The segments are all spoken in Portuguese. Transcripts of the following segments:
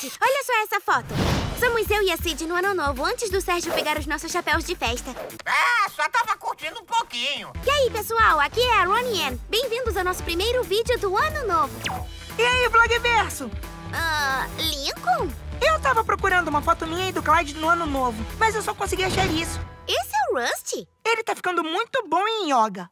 Gente, olha só essa foto. Somos eu e a Cid no ano novo, antes do Sérgio pegar os nossos chapéus de festa. Ah, só tava curtindo um pouquinho. E aí, pessoal, aqui é a Ronnie Ann. Bem-vindos ao nosso primeiro vídeo do ano novo. E aí, Vlogverso? Ah, Lincoln? Eu tava procurando uma foto minha e do Clyde no ano novo, mas eu só consegui achar isso. Esse é o Rusty? Ele tá ficando muito bom em yoga.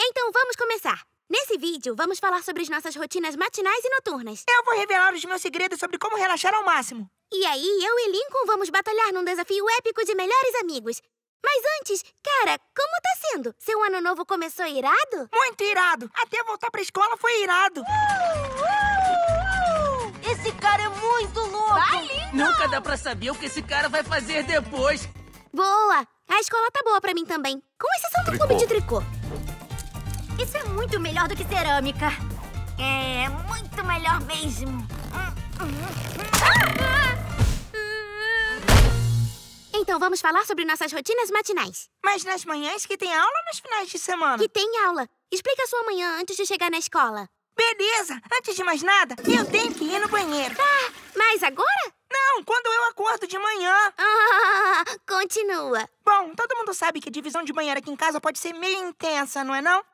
Então vamos começar. Nesse vídeo, vamos falar sobre as nossas rotinas matinais e noturnas. Eu vou revelar os meus segredos sobre como relaxar ao máximo. E aí, eu e Lincoln vamos batalhar num desafio épico de melhores amigos. Mas antes, cara, como tá sendo? Seu ano novo começou irado? Muito irado. Até voltar pra escola foi irado. Esse cara é muito louco! Vai, Lincoln! Nunca dá pra saber o que esse cara vai fazer depois. Boa! A escola tá boa pra mim também. Com exceção do clube de tricô. Isso é muito melhor do que cerâmica. É muito melhor mesmo. Então vamos falar sobre nossas rotinas matinais. Mas nas manhãs que tem aula ou nos finais de semana? Que tem aula. Explica a sua manhã antes de chegar na escola. Beleza! Antes de mais nada, eu tenho que ir no banheiro. Tá, mas agora? Não, quando eu acordo de manhã. Ah, continua. Bom, todo mundo sabe que a divisão de banheiro aqui em casa pode ser meio intensa, não é não?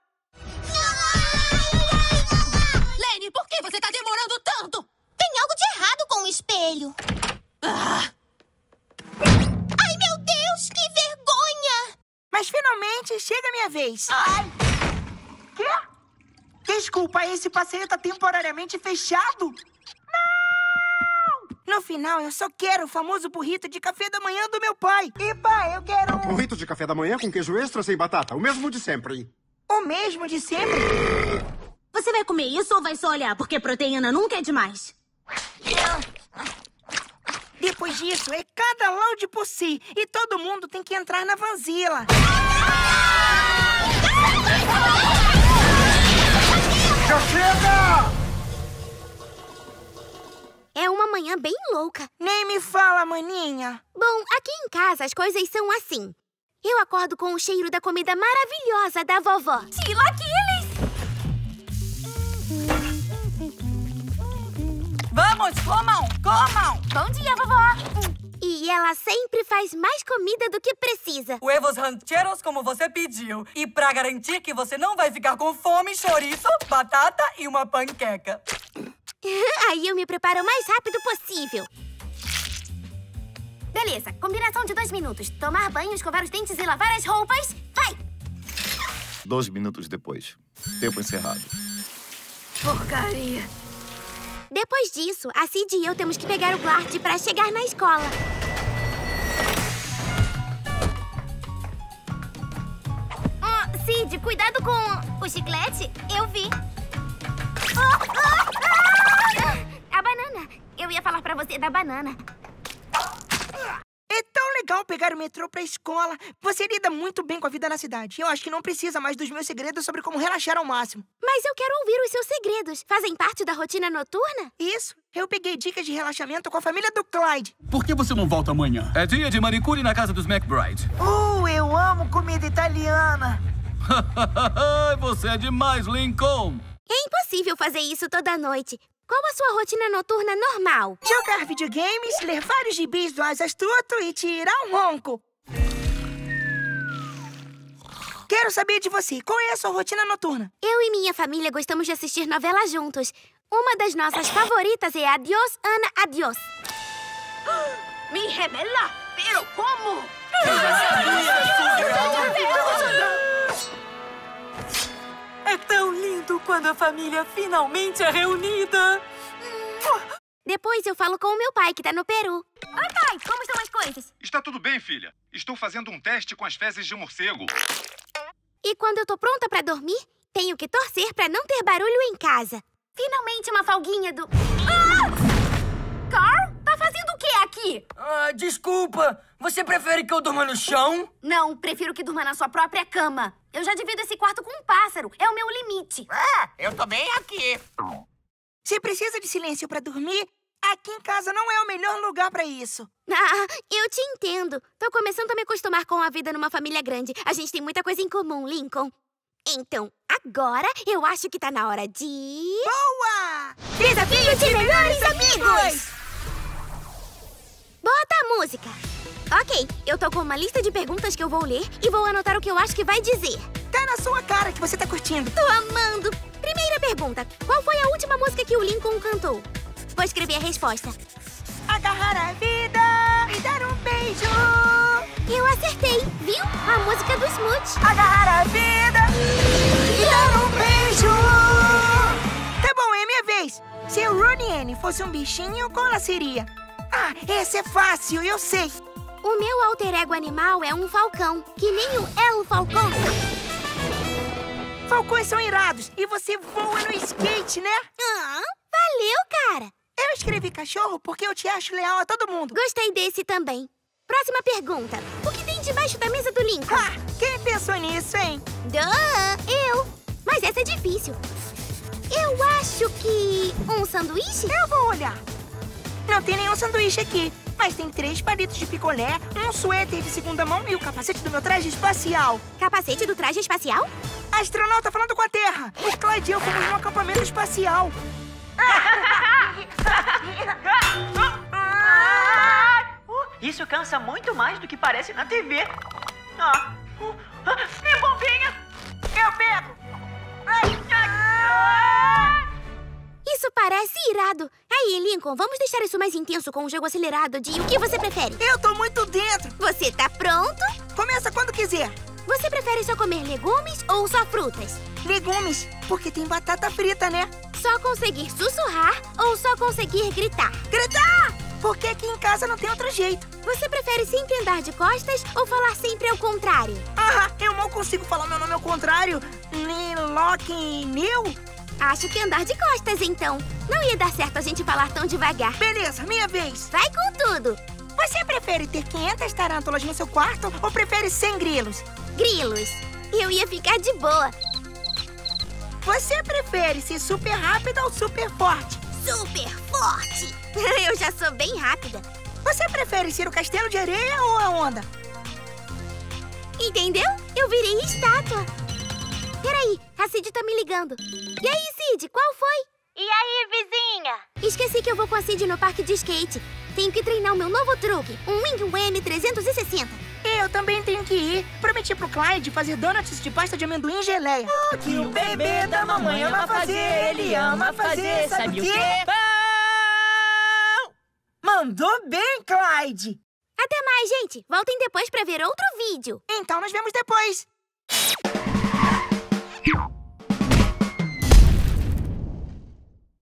Por que você tá demorando tanto? Tem algo de errado com o espelho. Ah, Ai, meu Deus, que vergonha! Mas finalmente chega a minha vez. Ai, Quê? Desculpa, esse passeio tá temporariamente fechado. Não! No final, eu só quero o famoso burrito de café da manhã do meu pai. E pai, eu quero um... Burrito de café da manhã com queijo extra sem batata, o mesmo de sempre. o mesmo de sempre. Você vai comer isso ou vai só olhar? Porque proteína nunca é demais. Depois disso, é cada loud por si. E todo mundo tem que entrar na vanzila. Já chega! É uma manhã bem louca. Nem me fala, maninha. Bom, aqui em casa as coisas são assim. Eu acordo com o cheiro da comida maravilhosa da vovó. Chilaquiles! Vamos, comam, comam! Bom dia, vovó! E ela sempre faz mais comida do que precisa. Huevos rancheros como você pediu. E pra garantir que você não vai ficar com fome, chouriço, batata e uma panqueca. Aí eu me preparo o mais rápido possível. Beleza, combinação de dois minutos. Tomar banho, escovar os dentes e lavar as roupas. Vai! Dois minutos depois. Tempo encerrado. Porcaria! Depois disso, a Cid e eu temos que pegar o Glart pra chegar na escola. Ah, Cid, cuidado com o chiclete. Eu vi. A banana. Eu ia falar pra você da banana. É tão legal pegar o metrô pra escola. Você lida muito bem com a vida na cidade. Eu acho que não precisa mais dos meus segredos sobre como relaxar ao máximo. Mas eu quero ouvir os seus segredos. Fazem parte da rotina noturna? Isso, eu peguei dicas de relaxamento com a família do Clyde. Por que você não volta amanhã? É dia de manicure na casa dos McBride. Uh, eu amo comida italiana. você é demais, Lincoln! É impossível fazer isso toda noite. Qual a sua rotina noturna normal? Jogar videogames, ler vários gibis do Asa Astuto e tirar um ronco. Quero saber de você. Qual é a sua rotina noturna? Eu e minha família gostamos de assistir novela juntos. Uma das nossas favoritas é Adiós, Ana, Adiós. Me revela! Pero como? É tão lindo quando a família finalmente é reunida. Depois eu falo com o meu pai, que tá no Peru. Oi, pai, como estão as coisas? Está tudo bem, filha. Estou fazendo um teste com as fezes de morcego. E quando eu tô pronta pra dormir, tenho que torcer pra não ter barulho em casa. Finalmente uma folguinha do. Ah! Carl, tá fazendo o que aqui? Ah, desculpa. Você prefere que eu durma no chão? Não, prefiro que durma na sua própria cama. Eu já divido esse quarto com um pássaro. É o meu limite. Ah, eu tô bem aqui. Se precisa de silêncio pra dormir, aqui em casa não é o melhor lugar pra isso. Ah, eu te entendo. Tô começando a me acostumar com a vida numa família grande. A gente tem muita coisa em comum, Lincoln. Então, agora eu acho que tá na hora de. Boa! Desafio de melhores amigos! Bota a música. Ok, eu tô com uma lista de perguntas que eu vou ler e vou anotar o que eu acho que vai dizer. Tá na sua cara que você tá curtindo. Tô amando. Primeira pergunta. Qual foi a última música que o Lincoln cantou? Vou escrever a resposta. Agarrar a vida e dar um beijo. Eu acertei, viu? A música do Smooth. Agarrar a vida e dar um beijo. Tá bom, é minha vez. Se o Ronnie Anne fosse um bichinho, qual ela seria? Ah, esse é fácil, eu sei. O meu alter ego animal é um falcão, que nem o El Falcão. Falcões são irados e você voa no skate, né? Ah, valeu, cara. Eu escrevi cachorro porque eu te acho leal a todo mundo. Gostei desse também. Próxima pergunta. O que tem debaixo da mesa do Lincoln? Ah, quem pensou nisso, hein? Duh, eu. Mas essa é difícil. Eu acho que... um sanduíche? Eu vou olhar. Não tem nenhum sanduíche aqui, mas tem três palitos de picolé, um suéter de segunda mão e o capacete do meu traje espacial. Capacete do traje espacial? Astronauta falando com a Terra. O Clyde e eu fomos num acampamento espacial. Isso cansa muito mais do que parece na TV. Ah, uh, ah, é bombinha! Eu pego! Isso parece irado. Aí, Lincoln, vamos deixar isso mais intenso com um jogo acelerado de o que você prefere? Eu tô muito dentro. Você tá pronto? Começa quando quiser. Você prefere só comer legumes ou só frutas? Legumes, porque tem batata frita, né? Só conseguir sussurrar ou só conseguir gritar? Gritar! Porque aqui em casa não tem outro jeito. Você prefere sempre andar de costas ou falar sempre ao contrário? Ah, eu mal consigo falar meu nome ao contrário. Nilock New? Acho que andar de costas, então. Não ia dar certo a gente falar tão devagar. Beleza, minha vez. Vai com tudo. Você prefere ter 500 tarântulas no seu quarto ou prefere 100 grilos? Grilos. Eu ia ficar de boa. Você prefere ser super rápida ou super forte? Super forte. Eu já sou bem rápida. Você prefere ser o castelo de areia ou a onda? Entendeu? Eu virei estátua. Peraí, a Cid tá me ligando. E aí, Cid, qual foi? E aí, vizinha? Esqueci que eu vou com a Cid no parque de skate. Tenho que treinar o meu novo truque, um Wing Wham 360. Eu também tenho que ir. Prometi pro Clyde fazer donuts de pasta de amendoim e geleia. O que o bebê da mamãe ama fazer, ele ama fazer, sabe o quê? Mandou bem, Clyde! Até mais, gente. Voltem depois pra ver outro vídeo. Então nós vemos depois.